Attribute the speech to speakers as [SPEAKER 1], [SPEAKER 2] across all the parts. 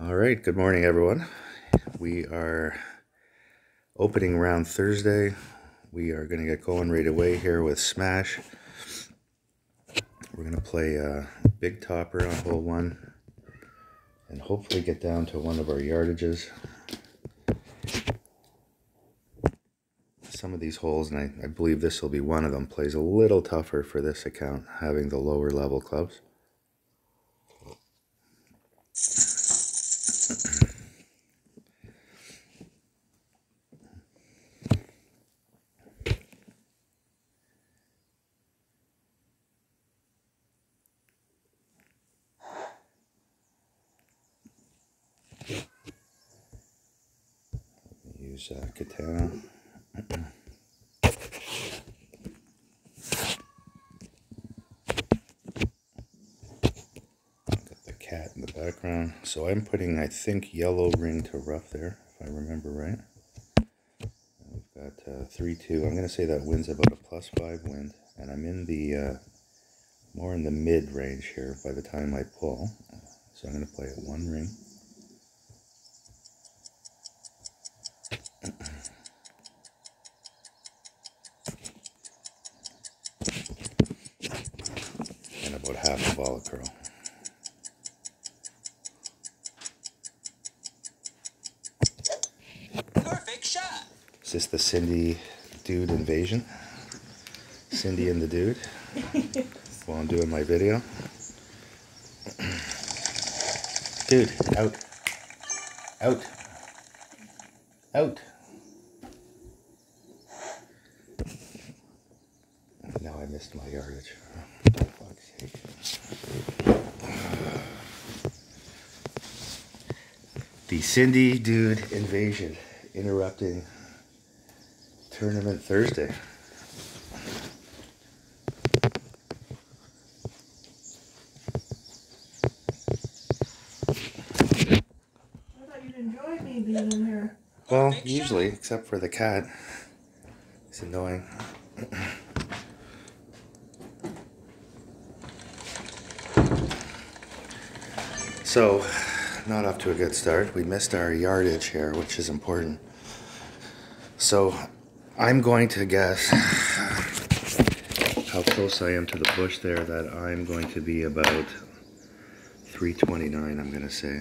[SPEAKER 1] All right, good morning, everyone. We are opening round Thursday. We are going to get going right away here with Smash. We're going to play a big topper on hole one and hopefully get down to one of our yardages. Some of these holes, and I, I believe this will be one of them, plays a little tougher for this account, having the lower level clubs. Use uh, katana. Got the cat in the background. So I'm putting, I think, yellow ring to rough there, if I remember right. We've got uh, 3-2. I'm going to say that wind's about a plus 5 wind. And I'm in the, uh, more in the mid range here by the time I pull. So I'm going to play it one ring. and about half a volley curl.
[SPEAKER 2] Perfect shot.
[SPEAKER 1] Is this the Cindy dude invasion? Cindy and the dude while I'm doing my video. Dude, out. Out. Out. Now I missed my yardage. The Cindy dude invasion interrupting tournament Thursday.
[SPEAKER 3] I thought you'd enjoy me being in here.
[SPEAKER 1] Well, except for the cat. It's annoying. so, not off to a good start. We missed our yardage here, which is important. So, I'm going to guess how close I am to the bush there that I'm going to be about 329, I'm going to say.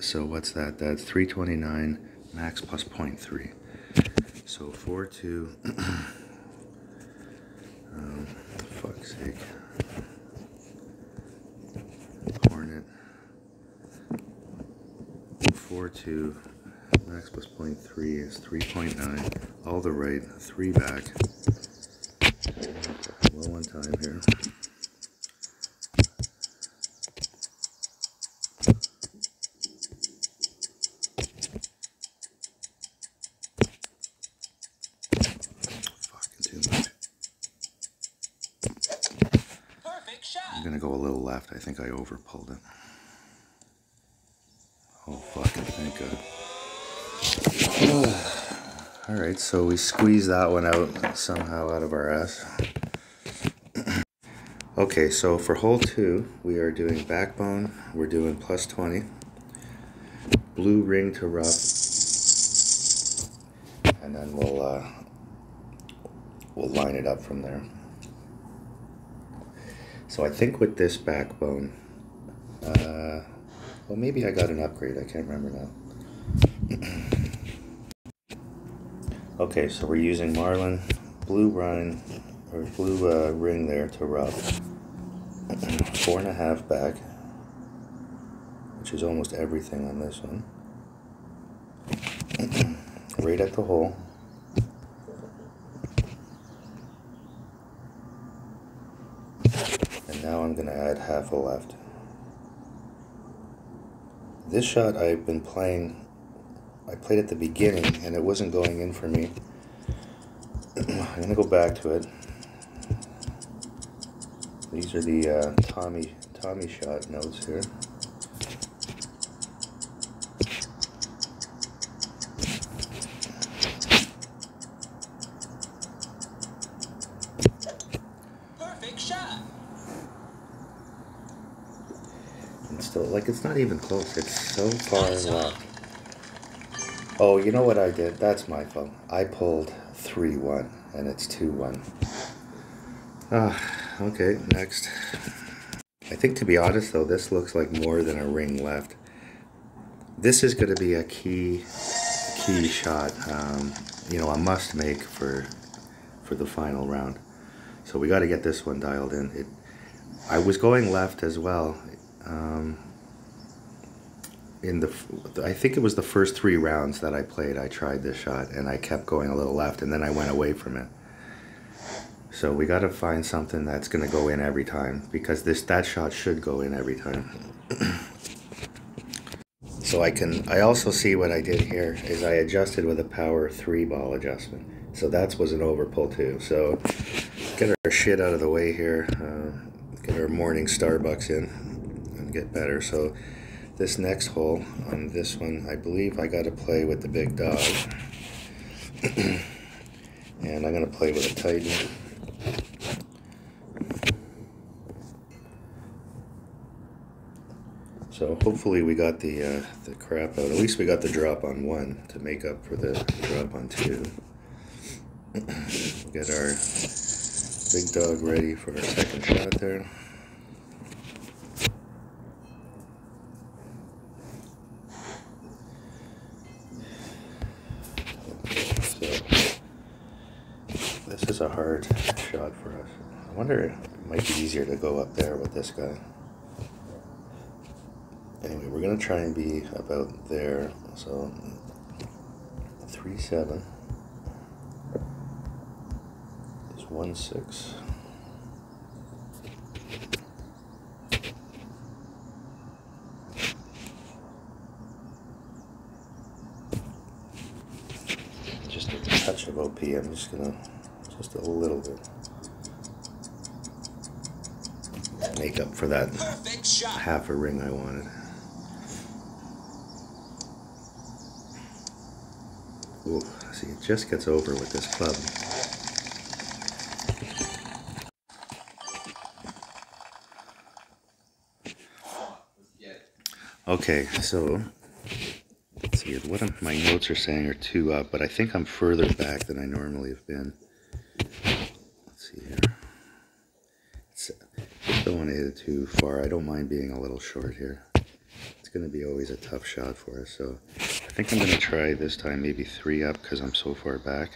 [SPEAKER 1] So, what's that? That's 329 max plus 0.3. So 4 2. um, fuck's sake. Hornet. 4 2. Max plus 0.3 is 3.9. All the right. 3 back. Low on time here. Fucking too much.
[SPEAKER 2] Perfect shot.
[SPEAKER 1] I'm gonna go a little left. I think I over pulled it. Oh fucking thank God. Alright, so we squeezed that one out somehow out of our ass. okay, so for hole two, we are doing backbone, we're doing plus 20. Blue ring to rough. And then we'll uh we'll line it up from there. So I think with this backbone, uh, well, maybe I got an upgrade. I can't remember now. okay, so we're using Marlin blue rine or blue uh, ring there to rub. Four and a half back, which is almost everything on this one. right at the hole. And now I'm going to add half a left. This shot I've been playing, I played at the beginning and it wasn't going in for me. I'm going to go back to it. These are the uh, Tommy Tommy shot notes here.
[SPEAKER 2] Perfect shot.
[SPEAKER 1] And still like it's not even close. It's so far left. Oh, you know what I did? That's my fault. I pulled 3 1 and it's 2 1. Ah, okay, next. I think to be honest though, this looks like more than a ring left. This is going to be a key key shot, um, you know, a must make for for the final round. So we got to get this one dialed in. It, I was going left as well. Um, in the I think it was the first three rounds that I played I tried this shot and I kept going a little left and then I went away from it. So we got to find something that's going to go in every time because this that shot should go in every time. So I can I also see what I did here is I adjusted with a power 3 ball adjustment. So that was an overpull too. So get our shit out of the way here uh, get our morning Starbucks in and get better. So this next hole on this one, I believe I got to play with the big dog. and I'm going to play with a Titan. So hopefully we got the uh, the crap out. At least we got the drop on one to make up for the drop on two. get our big dog ready for our second shot there. Is a hard shot for us. I wonder it might be easier to go up there with this guy. Anyway, we're going to try and be about there. So, 3 7 is 1 6. Just a touch of OP. I'm just going to just a little bit. Make up for that half a ring I wanted. Ooh, see, it just gets over with this club. Okay, so let's see what my notes are saying are two up, but I think I'm further back than I normally have been. don't want to hit it too far. I don't mind being a little short here. It's going to be always a tough shot for us. So I think I'm going to try this time maybe three up because I'm so far back.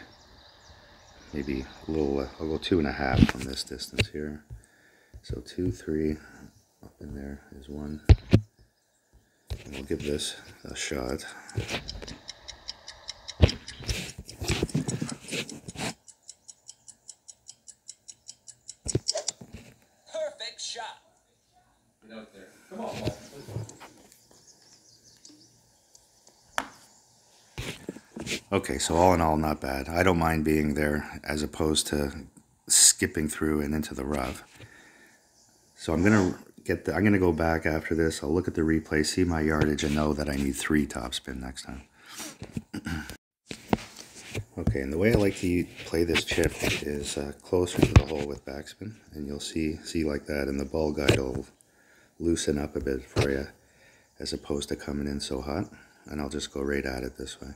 [SPEAKER 1] Maybe a little, uh, I'll go two and a half from this distance here. So two, three, up in there is one. And we'll give this a shot. Okay, so all in all, not bad. I don't mind being there as opposed to skipping through and into the rough. So I'm gonna get the, I'm gonna go back after this. I'll look at the replay, see my yardage, and know that I need three topspin next time. okay, and the way I like to play this chip is uh, closer to the hole with backspin, and you'll see see like that, and the ball guide will loosen up a bit for you, as opposed to coming in so hot. And I'll just go right at it this way.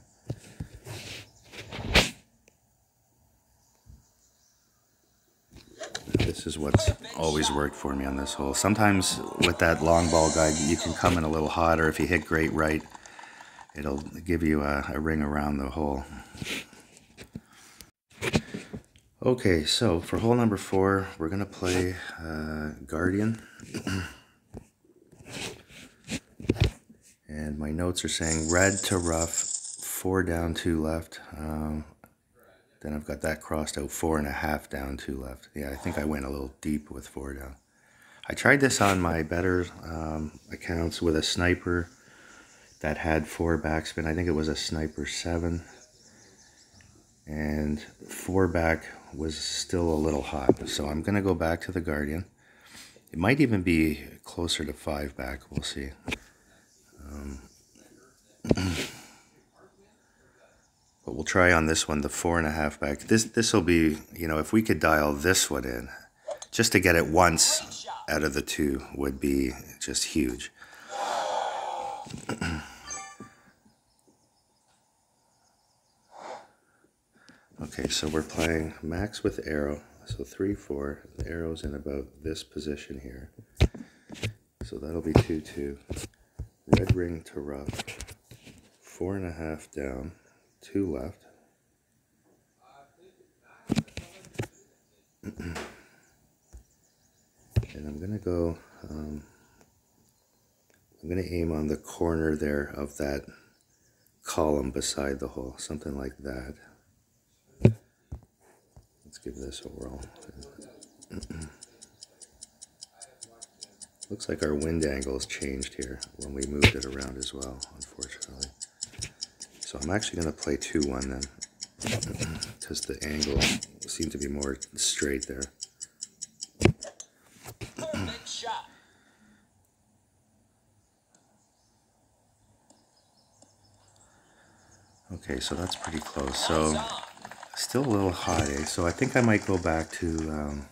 [SPEAKER 1] This is what's always worked for me on this hole. Sometimes with that long ball guide, you can come in a little hotter. If you hit great right, it'll give you a, a ring around the hole. Okay, so for hole number four, we're going to play uh, Guardian. and my notes are saying red to rough, four down, two left. Um, then I've got that crossed out, four and a half down, two left. Yeah, I think I went a little deep with four down. I tried this on my better um, accounts with a sniper that had four backspin. I think it was a sniper seven. And four back was still a little hot. So I'm going to go back to the Guardian. It might even be closer to five back. We'll see. But we'll try on this one, the four and a half back. This this will be, you know, if we could dial this one in, just to get it once out of the two would be just huge. okay, so we're playing max with arrow. So three, four, the arrow's in about this position here. So that'll be two, two. Red ring to rough, four and a half down. Two left. and I'm gonna go. Um, I'm gonna aim on the corner there of that column beside the hole, something like that. Let's give this a whirl. Looks like our wind angle has changed here when we moved it around as well, unfortunately. I'm actually going to play 2-1 then, because the angle seemed to be more straight there. Okay, so that's pretty close. So still a little hot? So I think I might go back to, um,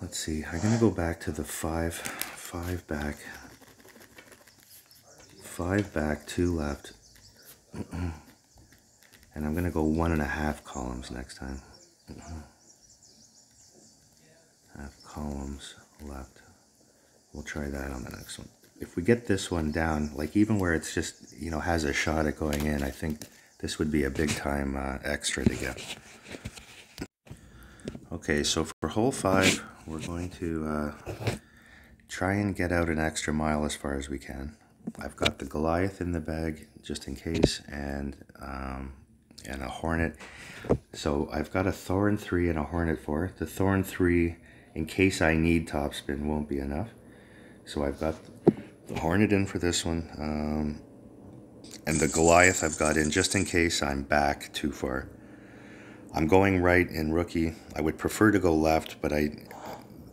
[SPEAKER 1] let's see, I'm gonna go back to the five, five back, five back, two left, and I'm gonna go one and a half columns next time. Half columns left. We'll try that on the next one. If we get this one down, like even where it's just, you know, has a shot at going in, I think this would be a big time uh, extra to get. Okay, so for hole five, we're going to uh, try and get out an extra mile as far as we can. I've got the Goliath in the bag just in case, and um, and a Hornet. So I've got a Thorn three and a Hornet four. The Thorn three, in case I need topspin, won't be enough. So I've got the Hornet in for this one, um, and the Goliath I've got in just in case I'm back too far. I'm going right in rookie. I would prefer to go left, but I,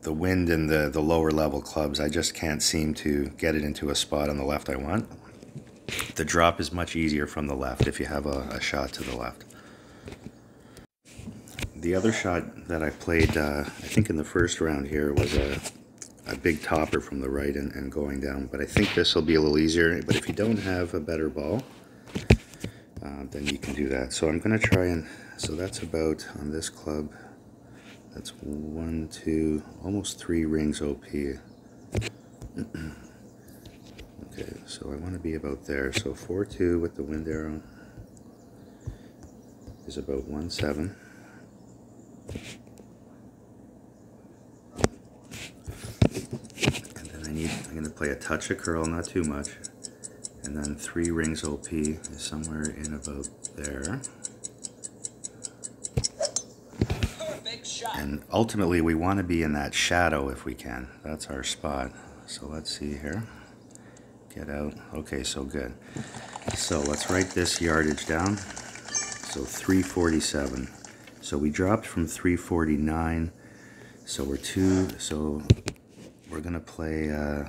[SPEAKER 1] the wind and the, the lower level clubs, I just can't seem to get it into a spot on the left I want. The drop is much easier from the left if you have a, a shot to the left. The other shot that I played, uh, I think in the first round here, was a, a big topper from the right and, and going down. But I think this will be a little easier. But if you don't have a better ball, uh, then you can do that. So I'm going to try and, so that's about, on this club, that's one, two, almost three rings OP. okay, so I want to be about there. So 4-2 with the wind arrow is about 1-7. And then I need, I'm going to play a touch of curl, not too much. And then three rings OP is somewhere in about there.
[SPEAKER 2] Perfect shot.
[SPEAKER 1] And ultimately, we want to be in that shadow if we can. That's our spot. So let's see here. Get out. Okay, so good. So let's write this yardage down. So 347. So we dropped from 349. So we're two. So we're gonna play uh,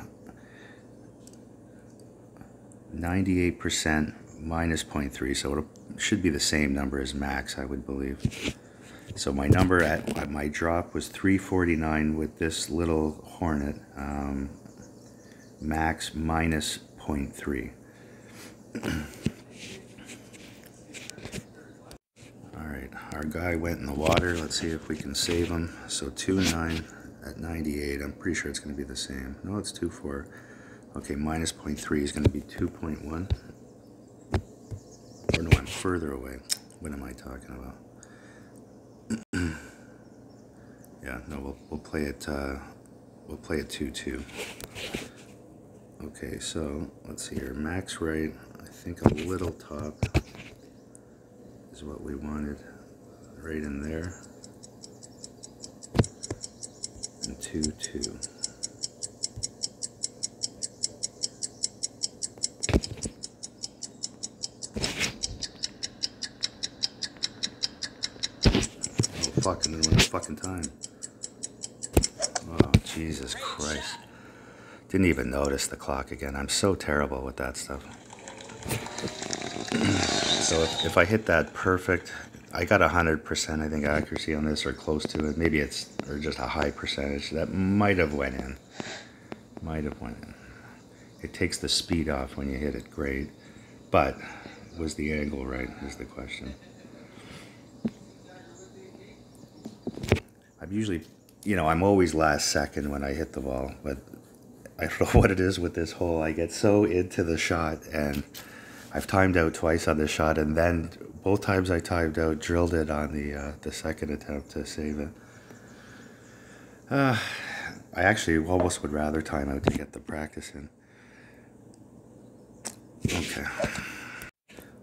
[SPEAKER 1] 98% minus 0.3. So it should be the same number as max, I would believe. So my number at, my drop was 349 with this little Hornet, um, max minus 0.3. All right, our guy went in the water. Let's see if we can save him. So 2 and 9 at 98. I'm pretty sure it's going to be the same. No, it's 2 4. Okay, minus 0.3 is going to be 2.1. Or no, I'm further away. What am I talking about? yeah, no, we'll, we'll play it, uh, we'll play it 2-2. Okay, so let's see here. Max right, I think a little top is what we wanted right in there. And 2-2. Fucking in fucking time. Oh, Jesus Christ. Didn't even notice the clock again. I'm so terrible with that stuff. so if, if I hit that perfect, I got 100% I think accuracy on this or close to it. Maybe it's or just a high percentage. That might have went in. Might have went in. It takes the speed off when you hit it great. But was the angle right is the question. Usually, you know, I'm always last second when I hit the ball, but I don't know what it is with this hole. I get so into the shot, and I've timed out twice on the shot, and then both times I timed out, drilled it on the uh, the second attempt to save it. Uh, I actually almost would rather time out to get the practice in. Okay.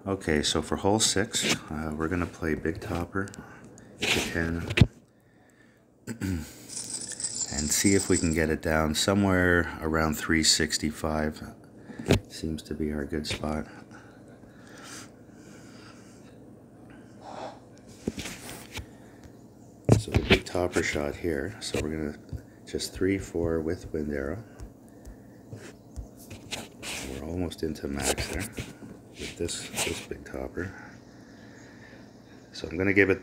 [SPEAKER 1] Okay, so for hole six, uh, we're gonna play big topper to 10 and see if we can get it down somewhere around 365. Seems to be our good spot. So a big topper shot here. So we're gonna just three, four with wind arrow. We're almost into max there with this this big topper. So I'm gonna give it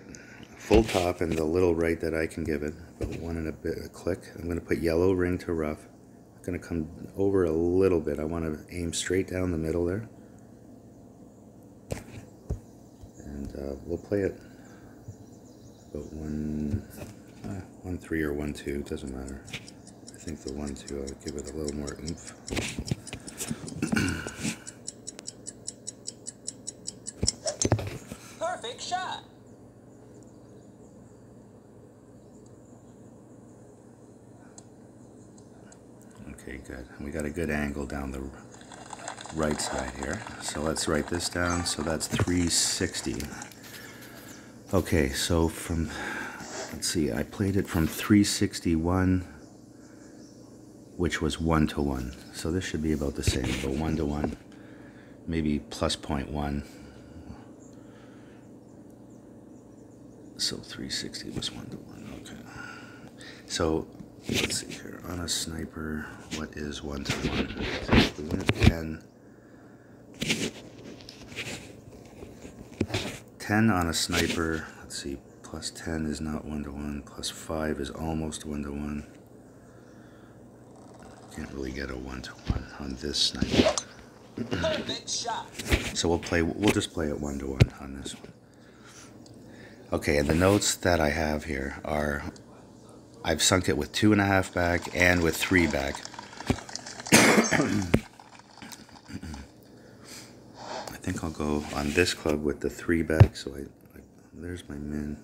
[SPEAKER 1] full top and the little right that I can give it, about one and a bit a click. I'm gonna put yellow ring to rough. I'm gonna come over a little bit. I want to aim straight down the middle there, and uh, we'll play it about one, uh, one three or one two. Doesn't matter. I think the one two. I'll give it a little more oomph.
[SPEAKER 2] Perfect shot.
[SPEAKER 1] Okay, good. We got a good angle down the right side here. So let's write this down. So that's 360. Okay, so from, let's see, I played it from 361, which was 1 to 1. So this should be about the same, about 1 to 1, maybe plus 0.1. So 360 was 1 to 1, okay. So let's see here, on a sniper, what is 1 to 1? So if we 10. 10 on a sniper, let's see, plus 10 is not 1 to 1, plus 5 is almost 1 to 1. Can't really get a 1 to 1 on this sniper. So we'll play, we'll just play it 1 to 1 on this one. Okay, and the notes that I have here are I've sunk it with two and a half back and with three back. I think I'll go on this club with the three back. So I, I there's my min.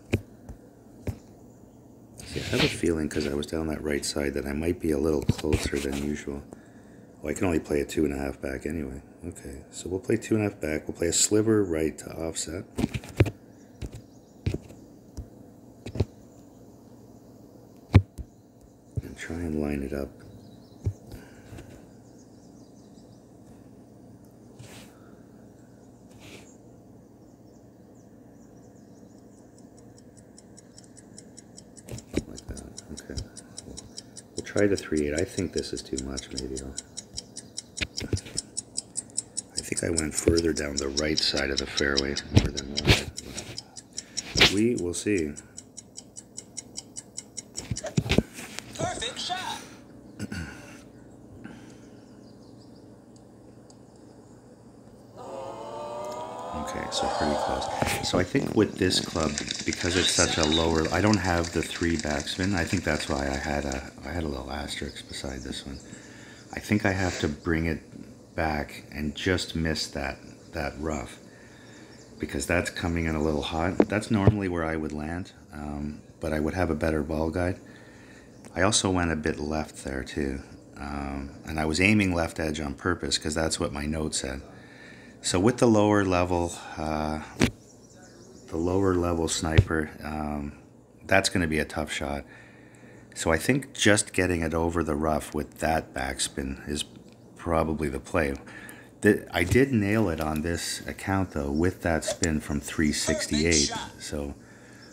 [SPEAKER 1] See, I have a feeling because I was down that right side that I might be a little closer than usual. Oh, I can only play a two and a half back anyway. Okay, so we'll play two and a half back. We'll play a sliver right to offset. And try and line it up. Like that. Okay. We'll try the 3 8. I think this is too much, maybe. I'll... I think I went further down the right side of the fairway more than left. We will see.
[SPEAKER 2] Perfect shot.
[SPEAKER 1] Okay, so pretty close. So I think with this club, because it's such a lower, I don't have the three backspin. I think that's why I had a, I had a little asterisk beside this one. I think I have to bring it back and just miss that, that rough because that's coming in a little hot. That's normally where I would land, um, but I would have a better ball guide. I also went a bit left there too. Um, and I was aiming left edge on purpose because that's what my note said. So with the lower level, uh, the lower level sniper, um, that's going to be a tough shot. So I think just getting it over the rough with that backspin is probably the play. The, I did nail it on this account though with that spin from 368. So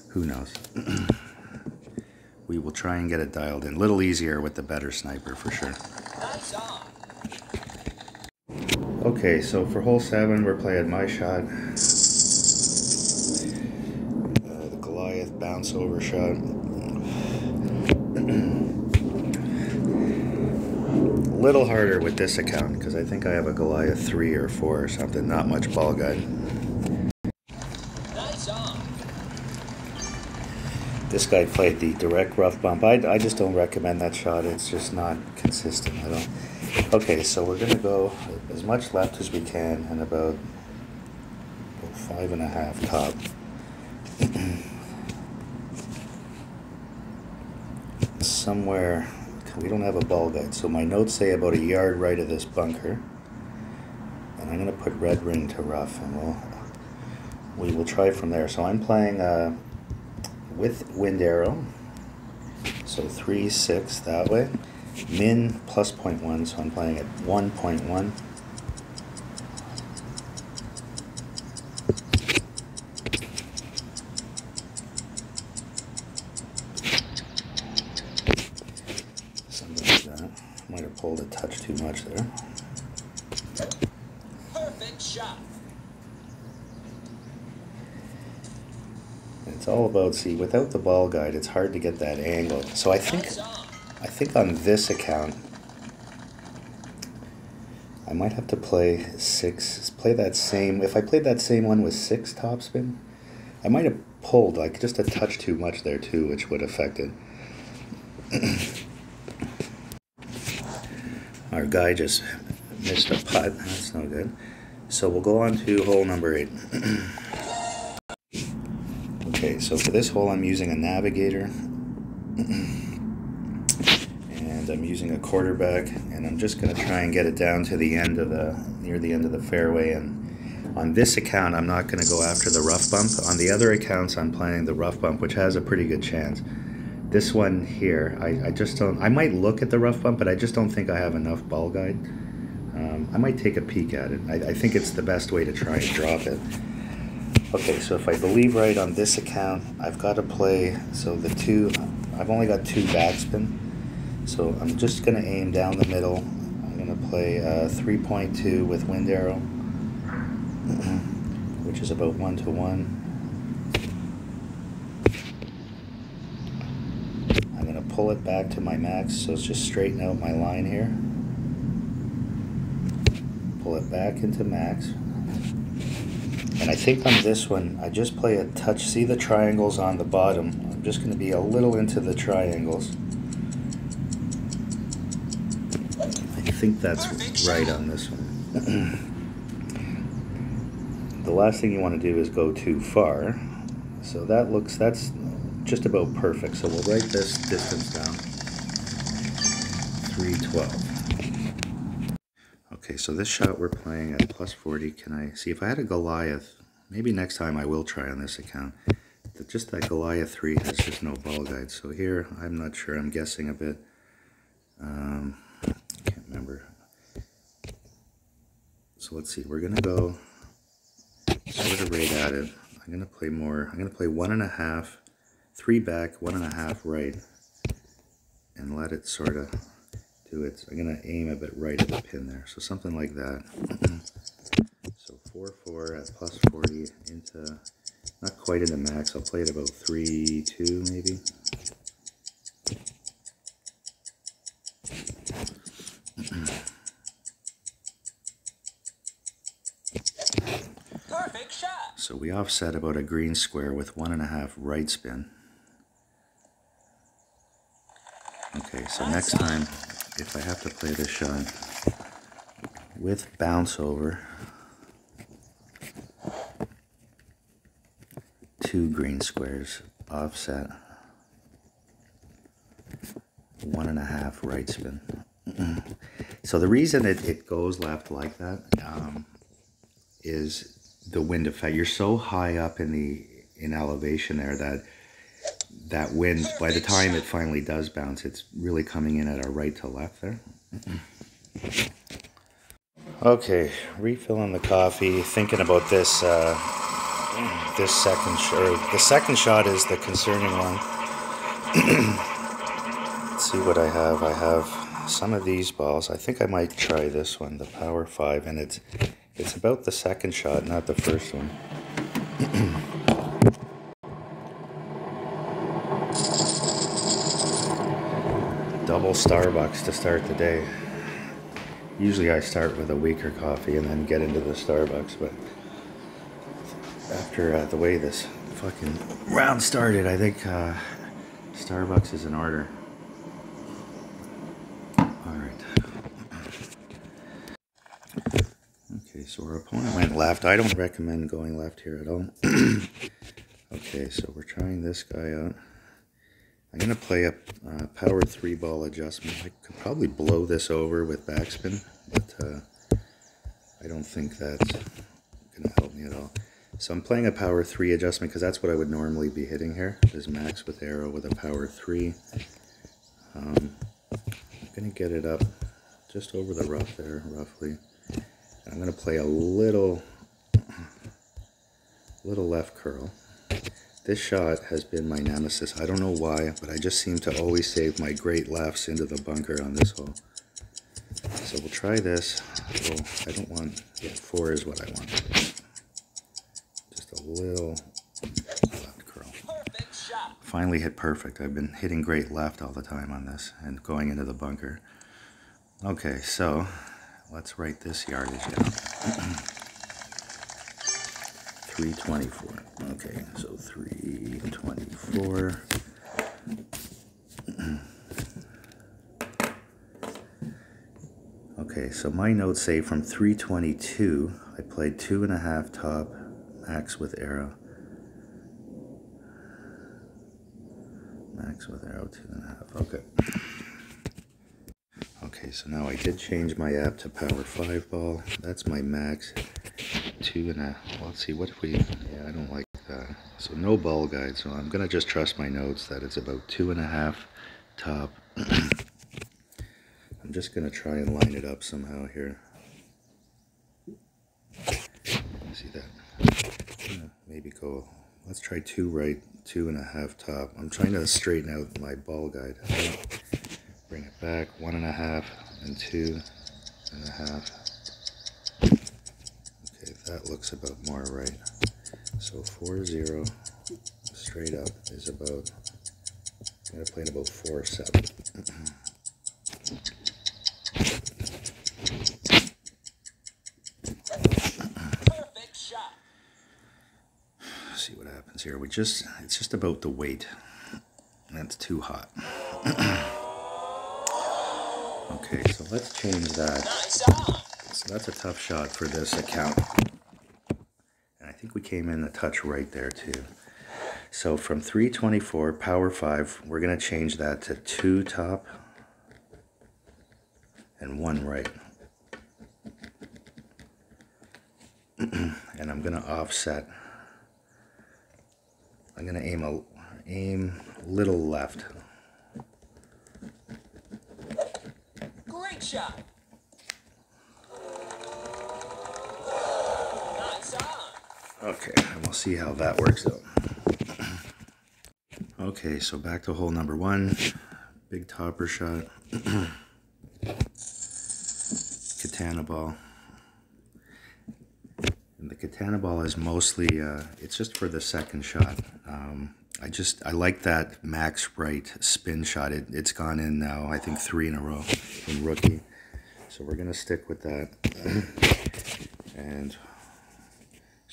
[SPEAKER 1] who knows? we will try and get it dialed in. A little easier with the better sniper for sure. Okay, so for hole seven, we're playing my shot. Uh, the Goliath bounce over shot. A little harder with this account because I think I have a Goliath three or four or something. Not much ball guide.
[SPEAKER 2] Nice.
[SPEAKER 1] This guy played the direct rough bump. I, I just don't recommend that shot. It's just not consistent. I don't. Okay, so we're gonna go as much left as we can and about, about five and a half top. Somewhere, we don't have a ball guide, so my notes say about a yard right of this bunker. And I'm gonna put red ring to rough, and we'll we will try from there. So I'm playing uh, with wind arrow, so three six that way. Min plus 0.1, so I'm playing at 1.1. see without the ball guide, it's hard to get that angle. So I think. I think on this account, I might have to play six. Play that same. If I played that same one with six topspin, I might have pulled like just a touch too much there too, which would affect it. Our guy just missed a putt. That's no good. So we'll go on to hole number eight. okay, so for this hole, I'm using a navigator. and I'm using a quarterback and I'm just going to try and get it down to the end of the near the end of the fairway. And on this account I'm not going to go after the rough bump. On the other accounts I'm planning the rough bump which has a pretty good chance. This one here I, I just don't I might look at the rough bump but I just don't think I have enough ball guide. Um, I might take a peek at it. I, I think it's the best way to try and drop it okay so if I believe right on this account I've got to play so the two I've only got two backspin so I'm just going to aim down the middle. I'm going to play uh, 3.2 with wind arrow, which is about 1 to 1. I'm going to pull it back to my max, so it's just straighten out my line here. Pull it back into max. And I think on this one, I just play a touch. See the triangles on the bottom? I'm just going to be a little into the triangles. I think that's right on this one. the last thing you want to do is go too far. So that looks, that's just about perfect. So we'll write this distance down. 312. Okay, so this shot we're playing at plus 40. Can I see if I had a Goliath? Maybe next time I will try on this account. Just that Goliath 3 has just no ball guide. So here, I'm not sure. I'm guessing a bit. Um, can't remember. So let's see, we're gonna go sort of right at it. I'm gonna play more, I'm gonna play one and a half, three back, one and a half right, and let it sort of it. I'm gonna aim a bit right at the pin there, so something like that. so 4-4 at plus 40 into, not quite into max, I'll play it about 3-2 maybe.
[SPEAKER 2] Perfect shot.
[SPEAKER 1] So we offset about a green square with one and a half right spin. Okay, so next time, if I have to play this shot with bounce over, two green squares, offset, one and a half right spin. So the reason it, it goes left like that um, is the wind effect. You're so high up in the in elevation there that that wind, by the time it finally does bounce, it's really coming in at a right to left there. Okay, refilling the coffee, thinking about this uh, this second shot. The second shot is the concerning one. Let's see what I have. I have some of these balls. I think I might try this one, the Power 5, and it's it's about the second shot, not the first one. Double Starbucks to start the day. Usually I start with a weaker coffee and then get into the Starbucks, but after uh, the way this fucking round started, I think uh, Starbucks is in order. Alright. Okay, so our opponent went left. I don't recommend going left here at all. okay, so we're trying this guy out. I'm going to play a uh, power three ball adjustment. I could probably blow this over with backspin, but uh, I don't think that's going to help me at all. So I'm playing a power three adjustment because that's what I would normally be hitting here. This max with arrow with a power three. Um, I'm going to get it up just over the rough there, roughly. I'm going to play a little, little left curl. This shot has been my nemesis. I don't know why, but I just seem to always save my great lefts into the bunker on this hole. So we'll try this. Oh, I don't want, yeah, four is what I want. Just a little left curl.
[SPEAKER 2] Perfect shot.
[SPEAKER 1] Finally hit perfect. I've been hitting great left all the time on this and going into the bunker. Okay, so let's write this yardage down. 324. Okay, so 324. okay, so my notes say from 322, I played two and a half top, max with arrow. Max with arrow, two and a half. Okay. Okay, so now I did change my app to power five ball. That's my max. Two and a. Well, let's see. What if we? Yeah, I don't like that. So no ball guide. So I'm gonna just trust my notes that it's about two and a half top. I'm just gonna try and line it up somehow here. See that? Maybe go. Let's try two right, two and a half top. I'm trying to straighten out my ball guide. Bring it back, one and a half, and two and a half. That looks about more right. So four zero straight up is about. I'm gonna play it about four seven. See what happens here. We just it's just about the weight. That's too hot. okay, so let's change that. That's a tough shot for this account. And I think we came in a touch right there too. So from 324 power 5, we're going to change that to 2 top and 1 right. and I'm going to offset. I'm going to aim a aim little left.
[SPEAKER 2] Great shot. Nice on.
[SPEAKER 1] Okay, and we'll see how that works out. Okay, so back to hole number one. Big topper shot. katana ball. And the katana ball is mostly, uh, it's just for the second shot. Um, I just, I like that max right spin shot. It, it's gone in now, I think three in a row in rookie. So we're going to stick with that. and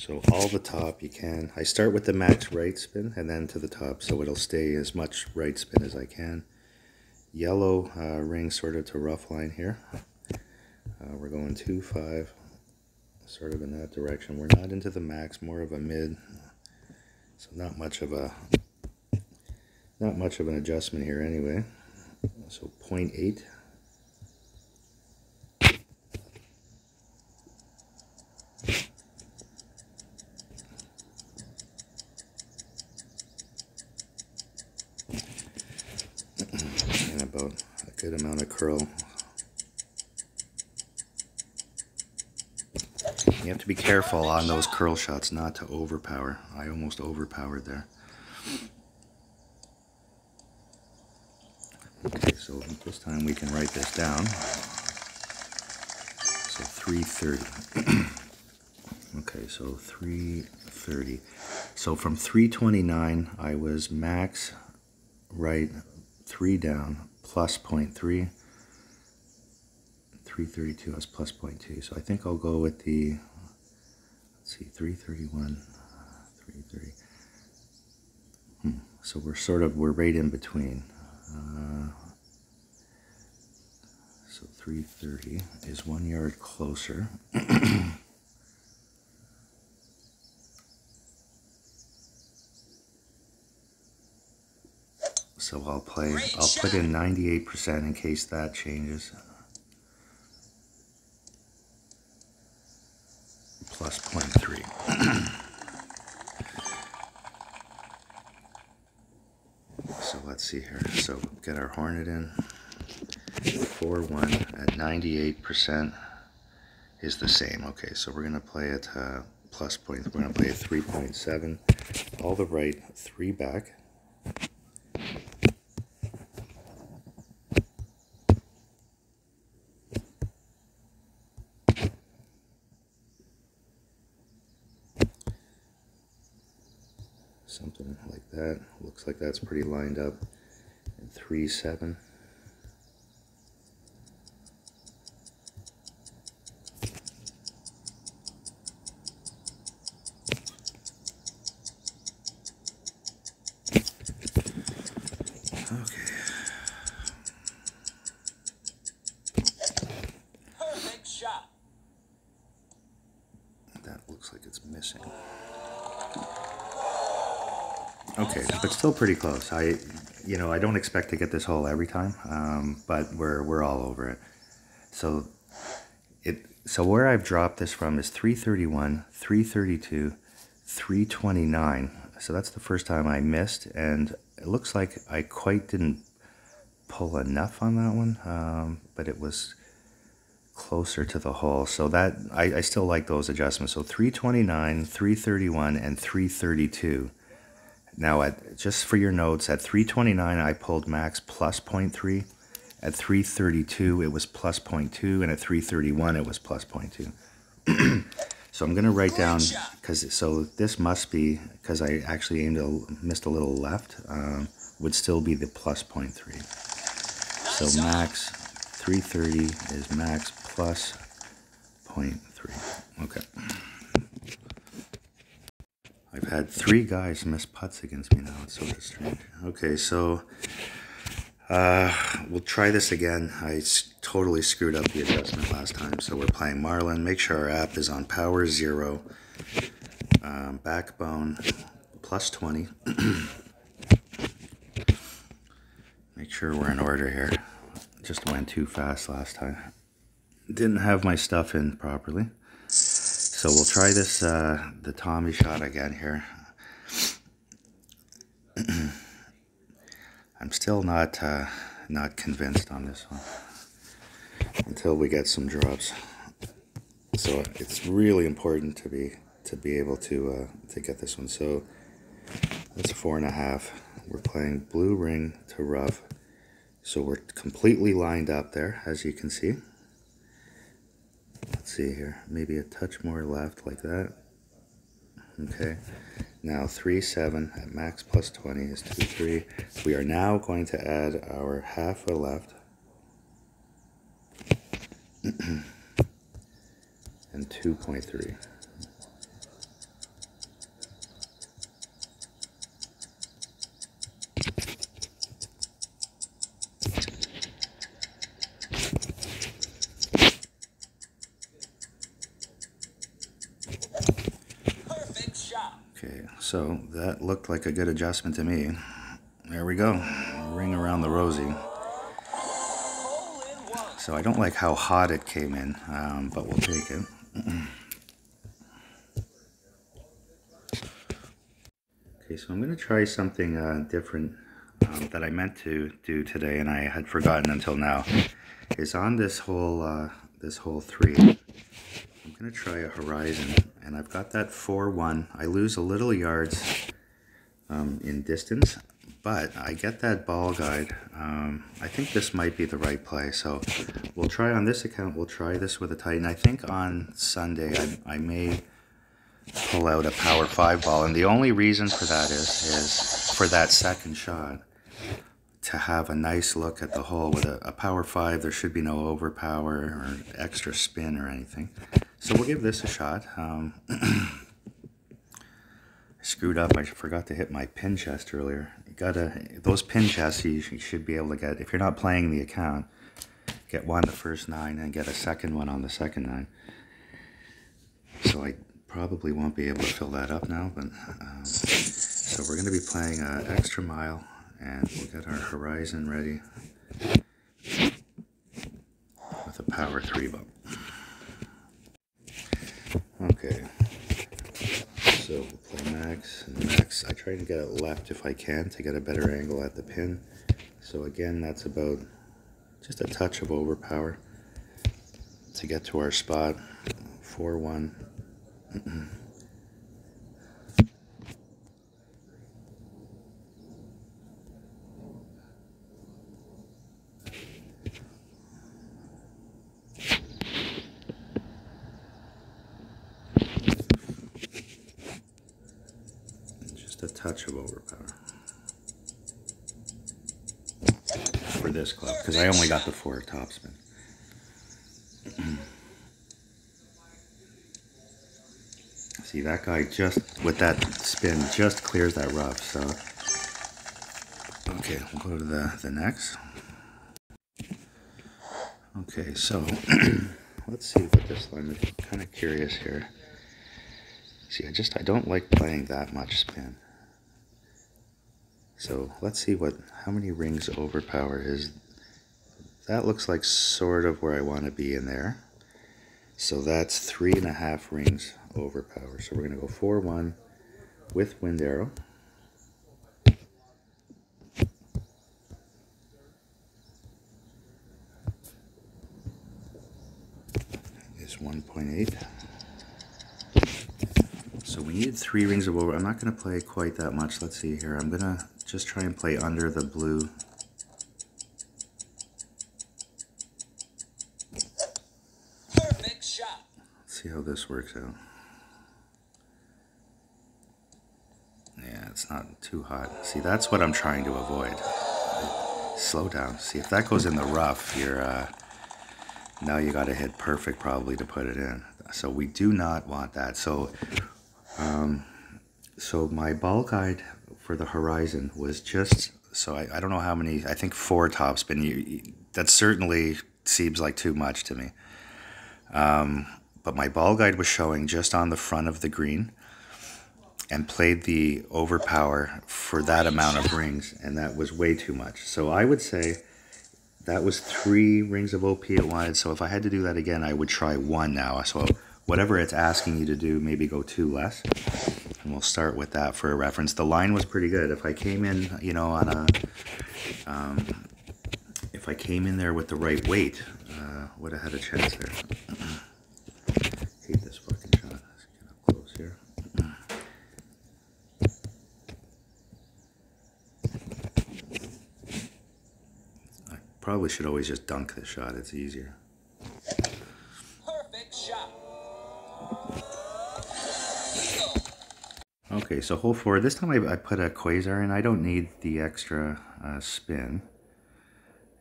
[SPEAKER 1] so all the top you can. I start with the max right spin and then to the top so it'll stay as much right spin as I can. Yellow uh, ring sort of to rough line here. Uh, we're going 2-5, sort of in that direction. We're not into the max, more of a mid. So not much of a, not much of an adjustment here anyway. So 0.8. and about a good amount of curl. You have to be careful on those curl shots not to overpower. I almost overpowered there. Okay, so this time we can write this down. So 330. okay, so 330. So from 329, I was max right, three down, plus 0.3. 332 is plus 0.2. So I think I'll go with the, see, 331, 330. Hmm. So we're sort of, we're right in between. Uh, so 330 is one yard closer. so I'll play, I'll put in 98% in case that changes. Plus 0.3. So let's see here. So get our Hornet in. 4-1 at 98% is the same. Okay, so we're going to play it uh, plus point. We're going to play a 3.7. All the right, 3 back. something like that. Looks like that's pretty lined up. 3 7. Okay.
[SPEAKER 2] Perfect shot.
[SPEAKER 1] That looks like it's missing. Okay, but still pretty close. I, you know, I don't expect to get this hole every time, um, but we're we're all over it. So, it so where I've dropped this from is 331, 332, 329. So that's the first time I missed, and it looks like I quite didn't pull enough on that one, um, but it was closer to the hole. So that I, I still like those adjustments. So 329, 331, and 332. Now, at just for your notes, at 329 I pulled max plus 0.3. At 332 it was plus 0.2, and at 331 it was plus 0.2. so I'm gonna write down because so this must be because I actually aimed a missed a little left. Um, would still be the plus 0.3. So max 330 is max plus 0.3. Okay. I've had three guys miss putts against me now. It's so strange. Okay, so uh, we'll try this again. I totally screwed up the adjustment last time. So we're playing Marlin. Make sure our app is on power zero. Um, backbone plus 20. Make sure we're in order here. Just went too fast last time. Didn't have my stuff in properly. So we'll try this, uh, the Tommy shot again here. I'm still not, uh, not convinced on this one until we get some drops. So it's really important to be to be able to uh, to get this one. So that's four and a half. We're playing blue ring to rough. So we're completely lined up there, as you can see. Let's see here, maybe a touch more left like that. Okay, now 3, 7 at max plus 20 is 2, 3. We are now going to add our half a left. and 2.3.
[SPEAKER 2] Perfect shot.
[SPEAKER 1] Okay, so that looked like a good adjustment to me. There we go, ring around the rosy. So I don't like how hot it came in, um, but we'll take it. okay, so I'm going to try something uh, different um, that I meant to do today, and I had forgotten until now. Is on this whole uh, this whole three. I'm going to try a horizon, and I've got that four one. I lose a little yards um, in distance, but I get that ball guide. Um, I think this might be the right play. So we'll try on this account, we'll try this with a Titan. I think on Sunday I, I may pull out a power five ball. And the only reason for that is, is for that second shot to have a nice look at the hole with a, a power five. There should be no overpower or extra spin or anything. So we'll give this a shot. Um, Screwed up. I forgot to hit my pin chest earlier. You gotta those pin chests you should be able to get if you're not playing the account get one the first nine and get a second one on the second nine so I probably won't be able to fill that up now but um, so we're gonna be playing uh, extra mile and we'll get our horizon ready with a power three bump okay so max I try to get it left if I can to get a better angle at the pin. So again that's about just a touch of overpower to get to our spot. 4 1 just a touch of overpower for this club because I only got the four topspin. See that guy just with that spin just clears that rough. So okay, we'll go to the the next. Okay, so let's see what this line is. Kind of curious here. See, I just I don't like playing that much spin. So let's see what how many rings overpower is. That looks like sort of where I want to be in there. So that's three and a half rings over power. So we're gonna go four one with wind arrow. Is 1.8. So we need three rings of over. I'm not going to play quite that much. Let's see here. I'm going to just try and play under the blue.
[SPEAKER 2] Perfect shot.
[SPEAKER 1] Let's see how this works out. Yeah, it's not too hot. See, that's what I'm trying to avoid. Slow down. See, if that goes in the rough, you're, uh, now you got to hit perfect probably to put it in. So we do not want that. So um, so my ball guide for the horizon was just so I, I don't know how many I think four topspin. You, that certainly seems like too much to me. Um, but my ball guide was showing just on the front of the green and played the overpower for that amount of rings, and that was way too much. So I would say that was three rings of OP it wanted. So if I had to do that again, I would try one now. So whatever it's asking you to do, maybe go two less. And we'll start with that for a reference. The line was pretty good. If I came in, you know, on a, um, if I came in there with the right weight, uh, would have had a chance there. Hate this fucking shot. Let's get up close here. I probably should always just dunk the shot. It's easier.
[SPEAKER 2] Perfect shot.
[SPEAKER 1] Okay, so hole four. This time I, I put a quasar in. I don't need the extra uh, spin.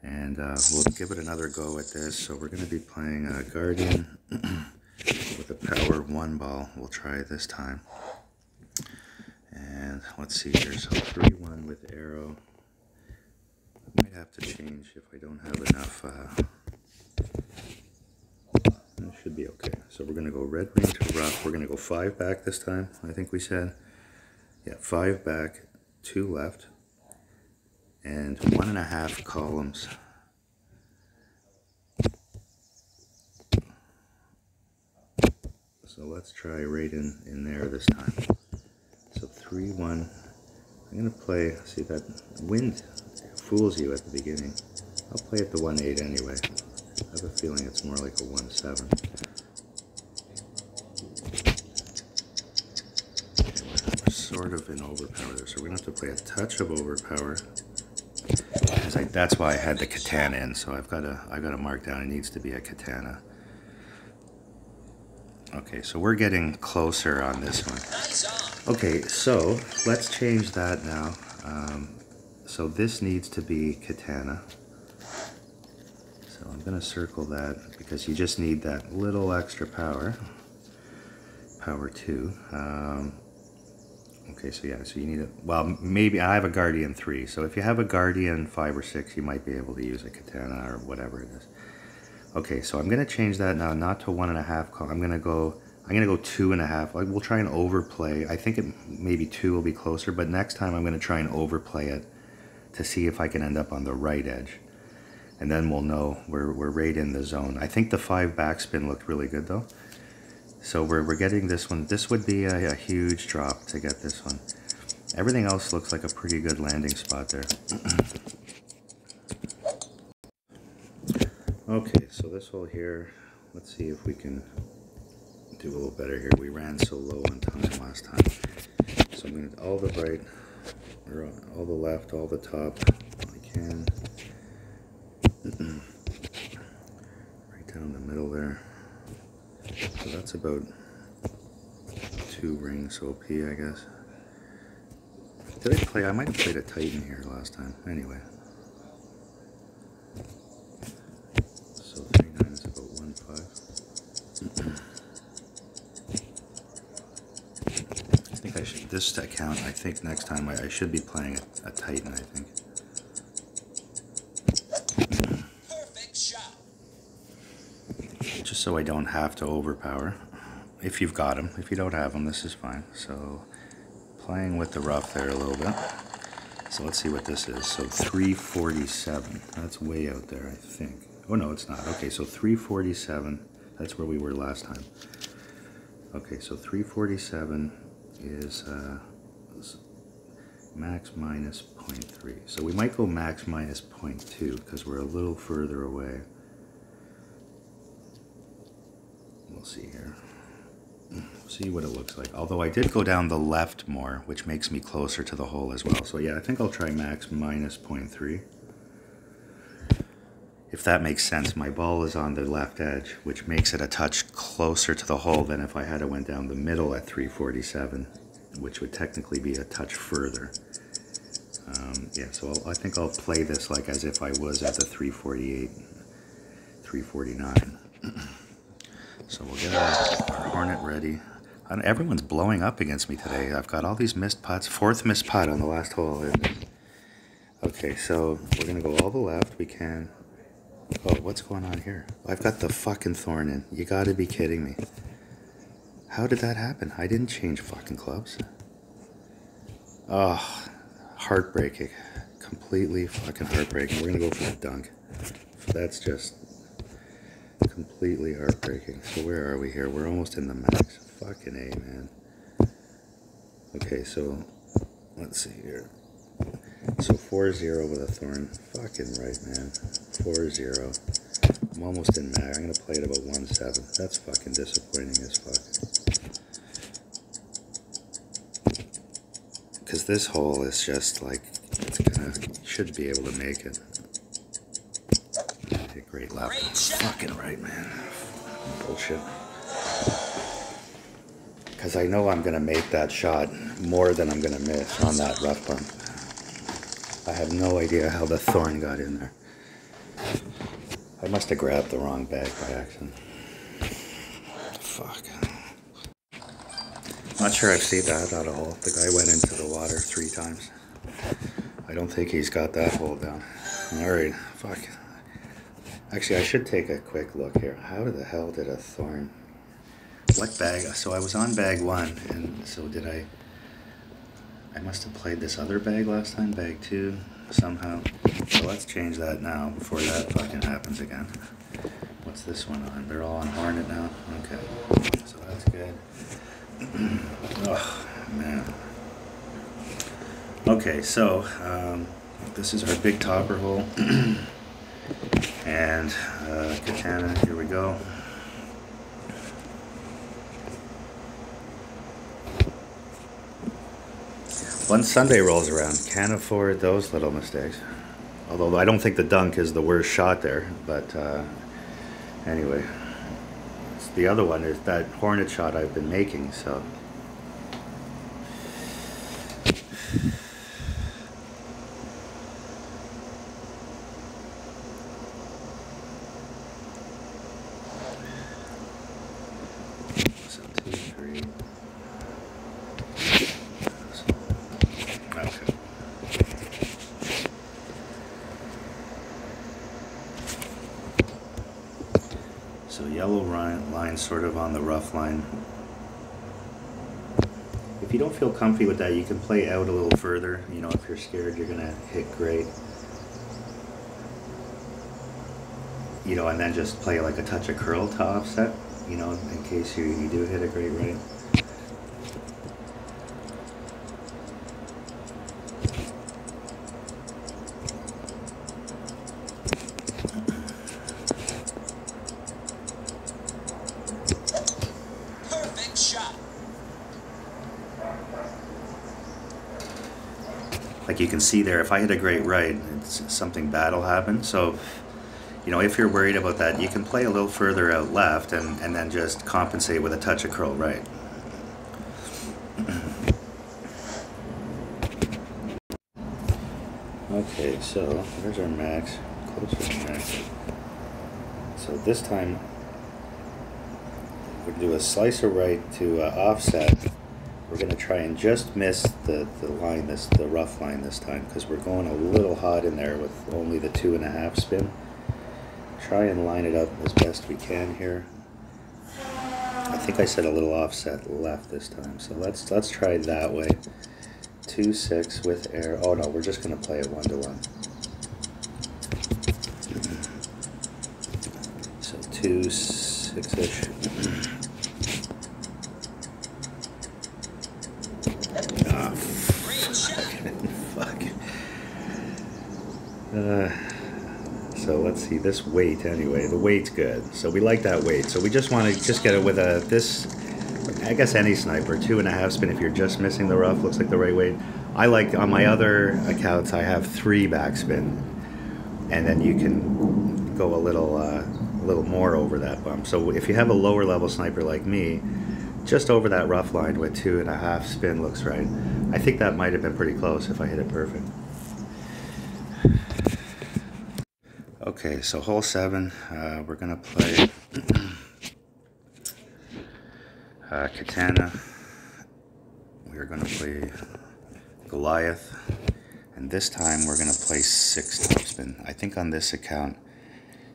[SPEAKER 1] And uh, we'll give it another go at this. So we're going to be playing a Guardian with a power one ball. We'll try it this time. And let's see here. So 3-1 with arrow. Have to change if I don't have enough. Uh, should be okay. So we're going to go red ring to rough. We're going to go five back this time, I think we said. Yeah, five back, two left, and one and a half columns. So let's try right in, in there this time. So 3 1. I'm going to play, see that wind fools you at the beginning. I'll play at the 1 8 anyway. I have a feeling it's more like a 1 7. We're sort of in overpower there, so we're going to have to play a touch of overpower. I, that's why I had the katana in, so I've got to I've got to mark down it needs to be a katana. Okay, so we're getting closer on this one. Okay, so let's change that now. Um, so this needs to be katana. So I'm going to circle that because you just need that little extra power. Power 2. Um, Okay, so yeah, so you need a well, maybe I have a Guardian three. So if you have a Guardian five or six, you might be able to use a Katana or whatever it is. Okay, so I'm gonna change that now, not to one and a half. I'm gonna go. I'm gonna go two and a half. We'll try and overplay. I think it maybe two will be closer, but next time I'm gonna try and overplay it to see if I can end up on the right edge, and then we'll know we're we're right in the zone. I think the five backspin looked really good though. So we're, we're getting this one. This would be a, a huge drop to get this one. Everything else looks like a pretty good landing spot there. okay, so this hole here, let's see if we can do a little better here. We ran so low on time last time. So I'm going to all the right, or all the left, all the top, I can. right down the middle there. So that's about two rings OP, I guess. Did I play? I might have played a Titan here last time. Anyway. So 39 is about 1 5. I think I should, this account, I think next time I, I should be playing a, a Titan, I think. Just so I don't have to overpower. If you've got them, if you don't have them, this is fine. So playing with the rough there a little bit. So let's see what this is. So 347. That's way out there, I think. Oh no, it's not. Okay, so 347. That's where we were last time. Okay, so 347 is uh, max minus 0.3. So we might go max minus 0.2 because we're a little further away. We'll see here. See what it looks like. Although I did go down the left more, which makes me closer to the hole as well. So yeah, I think I'll try max minus 0.3. If that makes sense, my ball is on the left edge, which makes it a touch closer to the hole than if I had to went down the middle at 347, which would technically be a touch further. Um, yeah, so I'll, I think I'll play this like as if I was at the 348, 349. So we'll get our, our Hornet ready. And everyone's blowing up against me today. I've got all these missed putts. Fourth missed putt on the last hole. Okay, so we're going to go all the left we can. Oh, what's going on here? I've got the fucking thorn in. You gotta be kidding me. How did that happen? I didn't change fucking clubs. Oh, heartbreaking. Completely fucking heartbreaking. We're gonna go for the dunk. That's just completely heartbreaking. So where are we here? We're almost in the max. Fucking A, man. Okay, so let's see here. So 4-0 with a thorn. Fucking right, man. 4-0. I'm almost in max. I'm going to play it about 1-7. That's fucking disappointing as fuck. Because this hole is just like, it's gonna, should be able to make it. Great.
[SPEAKER 2] Great.
[SPEAKER 1] Fucking right, man. Bullshit. Because I know I'm going to make that shot more than I'm going to miss on that rough bump. I have no idea how the thorn got in there. I must have grabbed the wrong bag by accident. Fuck. Not sure I've seen that at all. The guy went into the water three times. I don't think he's got that hole down. Alright, fuck. Actually, I should take a quick look here. How the hell did a thorn... What bag? So I was on bag one, and so did I... I must have played this other bag last time, bag two, somehow. So let's change that now before that fucking happens again. What's this one on? They're all on Hornet now? Okay. So that's good. oh, man. Okay, so um, this is our big topper hole. and uh, Katana, here we go. Once Sunday rolls around, can't afford those little mistakes. Although I don't think the dunk is the worst shot there, but uh, anyway, the other one is that Hornet shot I've been making. So yellow line, line sort of on the rough line. If you don't feel comfy with that, you can play out a little further. You know, if you're scared you're gonna hit great. You know, and then just play like a touch of curl to offset, you know, in case you, you do hit a great right. See there, if I hit a great right, something bad will happen. So, you know, if you're worried about that, you can play a little further out left and, and then just compensate with a touch of curl right. Okay, so there's our max, closer to max. So this time, we're gonna do a slicer right to uh, offset. We're going to try and just miss the, the line, this the rough line this time, because we're going a little hot in there with only the two and a half spin. Try and line it up as best we can here. I think I said a little offset left this time, so let's let's try that way. 2-6 with air. Oh no, we're just going to play it 1-to-1. One So 2-6-ish. Uh, so let's see this weight anyway. The weight's good, so we like that weight. So we just want to just get it with a this. I guess any sniper two and a half spin if you're just missing the rough looks like the right weight. I like on my other accounts I have three backspin, and then you can go a little uh, a little more over that bump. So if you have a lower level sniper like me, just over that rough line with two and a half spin looks right. I think that might have been pretty close if I hit it perfect. Okay, so hole seven, uh, we're gonna play uh, Katana. We're gonna play Goliath, and this time we're gonna play six topspin. I think on this account,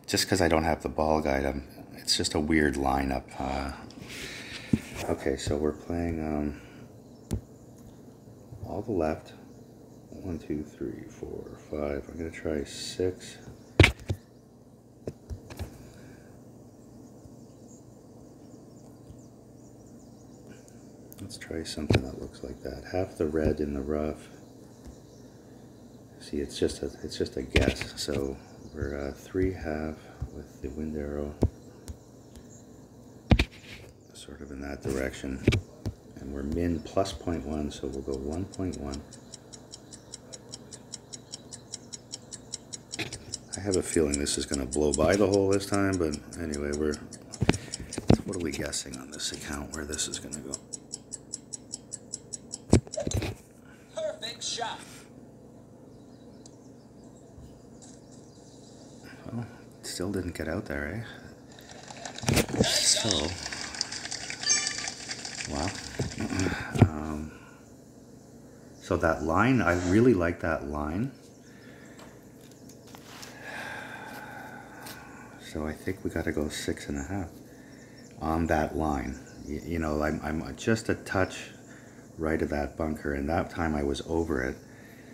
[SPEAKER 1] just because I don't have the ball guide, I'm, it's just a weird lineup. Uh, okay, so we're playing um, all the left. One, two, three, four, five. I'm gonna try six. Let's try something that looks like that. Half the red in the rough. See, it's just a it's just a guess. So we're uh, three half with the wind arrow, sort of in that direction, and we're min plus 0.1, so we'll go 1.1. have a feeling this is going to blow by the hole this time, but anyway, we're totally guessing on this account where this is going to go.
[SPEAKER 2] Perfect shot.
[SPEAKER 1] Well, still didn't get out there, eh? So, wow. um, so that line, I really like that line. So I think we got to go six and a half on that line. You, you know, I'm, I'm just a touch right of that bunker, and that time I was over it.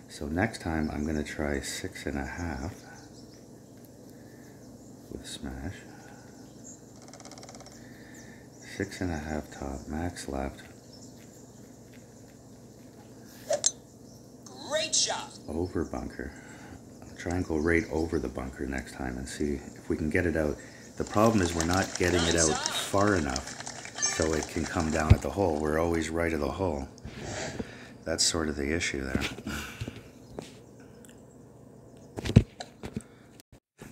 [SPEAKER 1] So next time I'm going to try six and a half with smash. Six and a half top, max left,
[SPEAKER 2] Great shot.
[SPEAKER 1] over bunker. Try and go right over the bunker next time and see if we can get it out. The problem is we're not getting it out far enough so it can come down at the hole. We're always right of the hole. That's sort of the issue there.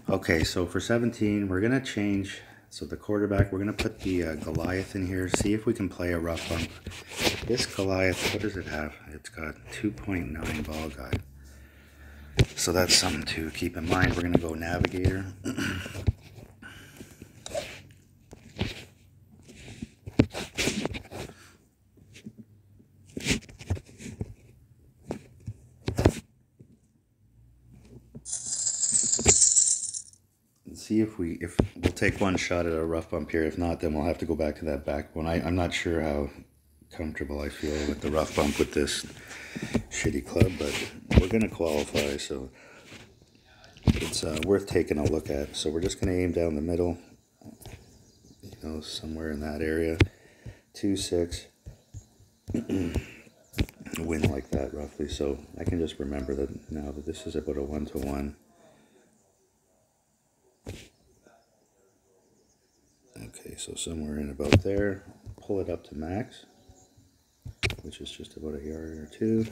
[SPEAKER 1] Okay, so for 17, we're going to change. So the quarterback, we're going to put the uh, Goliath in here, see if we can play a rough bump. This Goliath, what does it have? It's got 2.9 ball guide. So that's something to keep in mind. We're going to go Navigator. see if we if we'll take one shot at a rough bump here. If not, then we'll have to go back to that back one. I, I'm not sure how comfortable I feel with the rough bump with this shitty club, but we're gonna qualify, so it's uh, worth taking a look at. So we're just gonna aim down the middle, you know, somewhere in that area. Two six. win like that roughly. So I can just remember that now that this is about a one to one. Okay, so somewhere in about there, pull it up to max, which is just about a yard or two.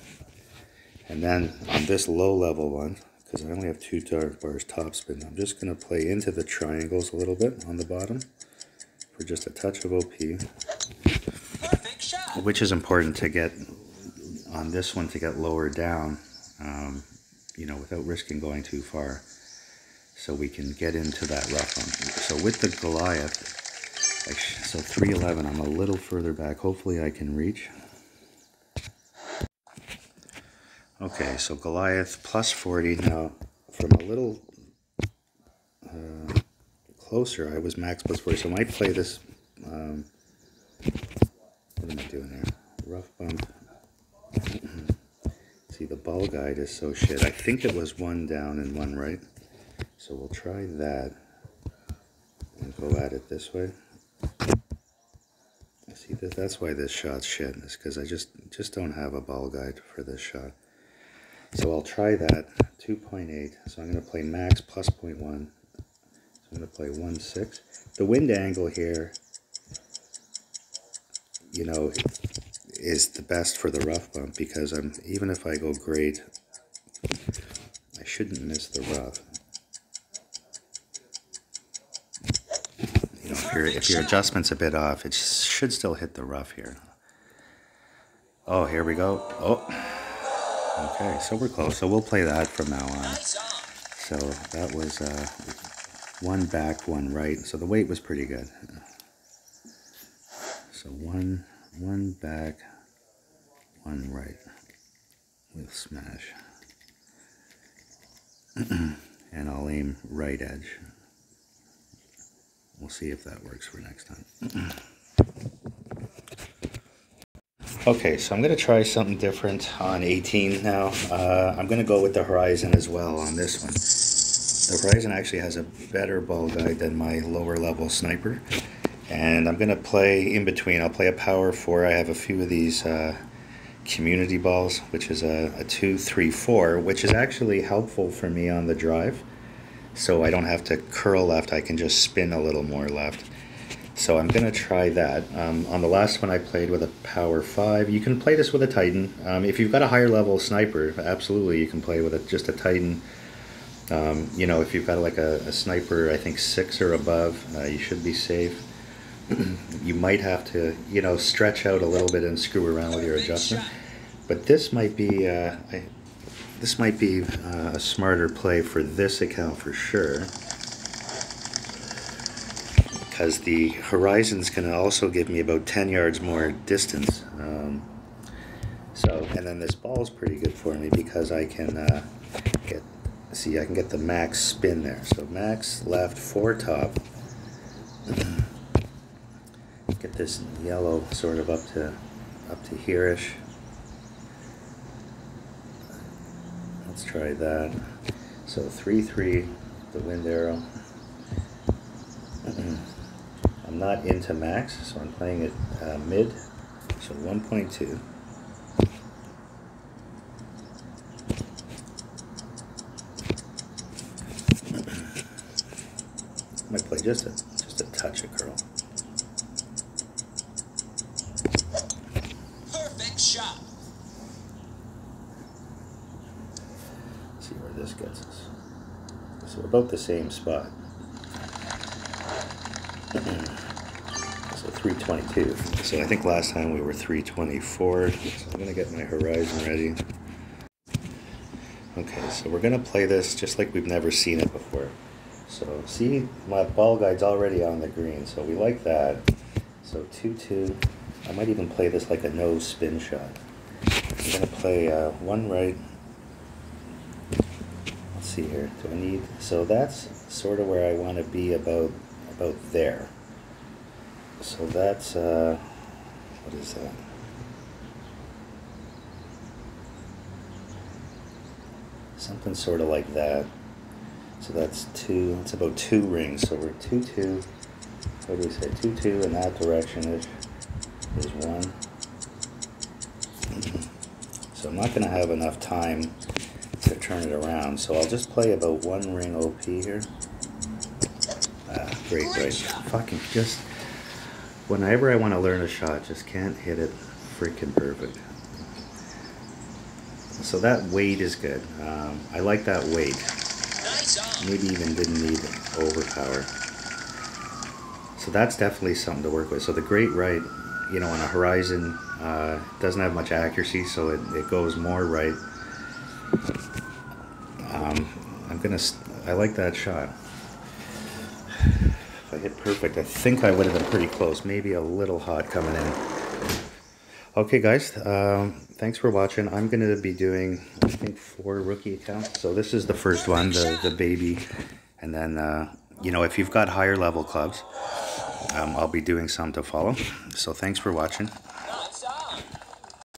[SPEAKER 1] And then on this low level one, because I only have two dart bars top spin, I'm just going to play into the triangles a little bit on the bottom for just a touch of OP, which is important to get on this one to get lower down, um, you know, without risking going too far. So we can get into that rough one. So with the Goliath, so 311, I'm a little further back. Hopefully I can reach. Okay, so Goliath plus 40. Now, from a little uh, closer, I was max plus 40. So I might play this. Um, what am I doing here? Rough bump. See, the ball guide is so shit. I think it was one down and one right. So we'll try that and go at it this way. See, that, that's why this shot's shit, is because I just, just don't have a ball guide for this shot. So I'll try that, 2.8. So I'm going to play max plus 0.1. So I'm going to play 1.6. The wind angle here, you know, is the best for the rough bump because I'm even if I go great, I shouldn't miss the rough. You know, if your if your adjustment's a bit off, it should still hit the rough here. Oh, here we go. Oh, okay, so we're close. So we'll play that from now on. So that was uh, one back, one right. So the weight was pretty good. So one, one back, one right with smash. and I'll aim right edge. We'll see if that works for next time. Okay, so I'm going to try something different on 18 now. Uh, I'm going to go with the Horizon as well on this one. The Horizon actually has a better ball guide than my lower level sniper. And I'm going to play in between. I'll play a power 4. I have a few of these uh, community balls, which is a, a 2, 3, 4, which is actually helpful for me on the drive. So I don't have to curl left, I can just spin a little more left. So I'm gonna try that. Um, on the last one I played with a power five. You can play this with a Titan. Um, if you've got a higher level sniper, absolutely you can play with a, just a Titan. Um, you know, if you've got like a, a sniper, I think six or above, uh, you should be safe. you might have to, you know, stretch out a little bit and screw around with your adjustment. But this might be, uh, I, this might be uh, a smarter play for this account for sure. Because the horizon's going to also give me about 10 yards more distance. Um, so, and then this ball's pretty good for me because I can uh, get, see, I can get the max spin there. So max left, four top. Get this yellow sort of up to up to here-ish. Let's try that. So 3-3, the wind arrow. I'm not into max, so I'm playing it uh, mid, so 1.2. I might play just a just a touch of curl.
[SPEAKER 2] Perfect shot.
[SPEAKER 1] see where this gets us. So we're about the same spot. So 322. So I think last time we were 324. So I'm gonna get my horizon ready. Okay, so we're gonna play this just like we've never seen it before. So see, my ball guide's already on the green, so we like that. So 2-2. I might even play this like a no spin shot. I'm gonna play uh, one right, Let's see here. Do I need? So that's sort of where I want to be about about there. So that's uh, what is that? Something sort of like that. So that's two. It's about two rings. So we're two two. What do we say? Two two in that direction is is one. So I'm not going to have enough time to turn it around. So I'll just play about one ring OP here. Ah, great,
[SPEAKER 2] Great
[SPEAKER 1] great. Fucking just whenever I want to learn a shot, just can't hit it freaking perfect. So that weight is good. Um, I like that weight. Maybe even didn't need overpower. So that's definitely something to work with. So the great right, you know, on a horizon, uh, doesn't have much accuracy, so it, it goes more right. Um, I'm gonna, I like that shot. If I hit perfect, I think I would have been pretty close. Maybe a little hot coming in. Okay, guys, um, thanks for watching. I'm going to be doing, I think, four rookie accounts. So this is the first one, the, the baby. And then, uh, you know, if you've got higher level clubs, um, I'll be doing some to follow. So thanks for watching.